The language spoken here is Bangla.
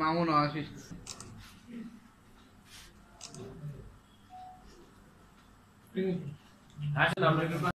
মামুন আসিস। আসলে আমরা